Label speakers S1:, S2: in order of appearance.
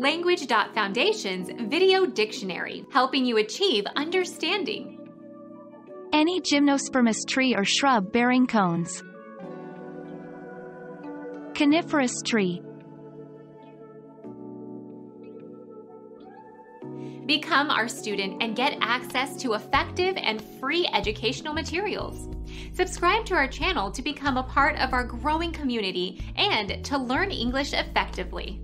S1: Language.Foundation's Video Dictionary, helping you achieve
S2: understanding.
S3: Any gymnospermous tree or shrub bearing cones. Coniferous tree.
S1: Become our student and get access to effective and free educational materials. Subscribe to our channel to become a part of our growing community and to learn English effectively.